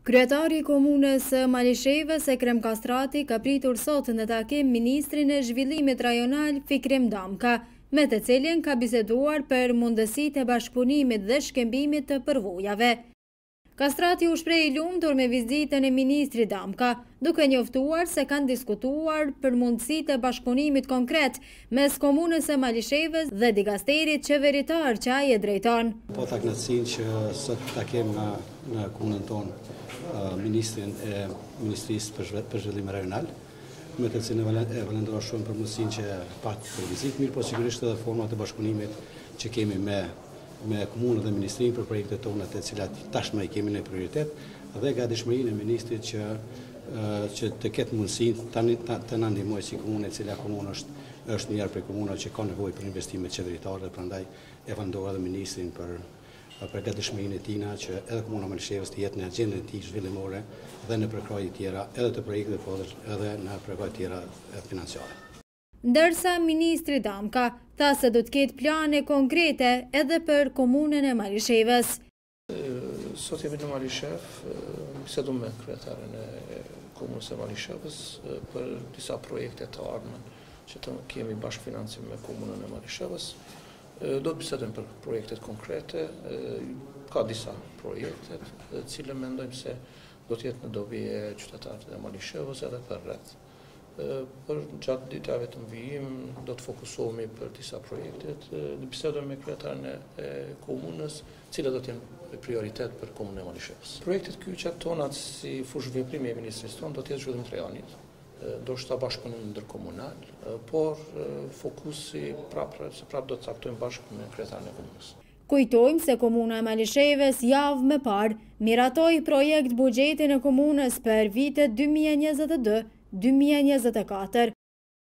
Kryetari i Komunës së Malishevës, Ekrem Kastrati, ka pritur sot në takim ministrin e Zhvillimit Rajonal, Fikrim Damka, me të cilin ka biseduar për mundësitë e bashkëpunimit dhe shkëmbimit të përvojave. Kastrati u shpreh i lumtur me vizitën e ministrit Damka, duke njoftuar se kanë diskutuar për mundësitë e bashkëpunimit konkret mes komunës së Malishevës dhe dikasterit qeveritar që ai e drejton. Pata kënaqësinë që sot ta kem në komunën tonë ministrin e Ministrisë për Zhvillim Rajonal, me të cilin e falenderoj shumë për mundësinë që pat për vizitë, mirëpo sigurisht edhe format e bashkëpunimit që kemi me me Komunën dhe Ministrinë për projektet tona të cilat tashmë i kemi në prioritet dhe gatishmërinë e Ministrit që që të ketë mundësi tani të na ndihmojë si komunë e cila komunë është është një prej komunave që ka nevojë për investime qeveritare, prandaj e falënderoj edhe ministrin për për gatishmërinë e tina që edhe komuna e Malishevës të jetë në agjendën e tij zhvillimore dhe në përkrahje tjera edhe të projekteve, por edhe në përkrahje tjera financiare. Ndërsa, ministri Damka, tha se do të ketë plane konkrete edhe për komunën e Malishevës. Sot jemi në Malishevë, bisedojmë me kryetarin e komunës së Malishevës për disa projekte të ardhmen që të kemi bashkëfinancim me komunën e Malishevës. Do të bisedojmë për projektet konkrete, ka disa projektet, të cilat mendojmë se do të jetë në dobi e qytetarët e Malishevës edhe përreth. Përgjatë ditëve në vijim do të fokusohemi për disa projekte, të bisedojmë me kryetarin e komunës, të cilat do të jenë prioritet për komunën e Malishevës. Projektet kyçe tonat si fushë veprimi e ministrisë tonë do të jetë zhvillim të rajonit, ndoshta bashkëpunim ndërkomunal, por fokusi prapë se prapë do të caktojmë bashkë me kryetarin e komunës. Kujtojmë se Komuna e Malishevës javë më parë miratoi projektbuxhetin e komunës për vitet dy mijë e njëzet e dy, dy mijë e njëzet e katër.